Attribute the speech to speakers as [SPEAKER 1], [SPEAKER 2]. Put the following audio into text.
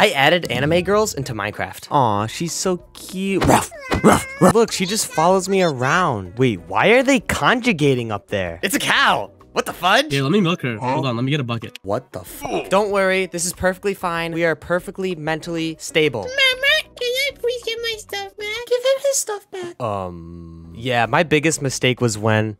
[SPEAKER 1] I added anime girls into Minecraft. Aw, she's so cute. Ruff, ruff, ruff. Look, she just follows me around. Wait, why are they conjugating up there? It's a cow. What the fudge?
[SPEAKER 2] Yeah, let me milk her. Hold on, let me get a bucket.
[SPEAKER 1] What the fuck? Don't worry, this is perfectly fine. We are perfectly mentally stable.
[SPEAKER 3] Mama, can I please get my stuff back? Give him his stuff back.
[SPEAKER 1] Um, yeah, my biggest mistake was when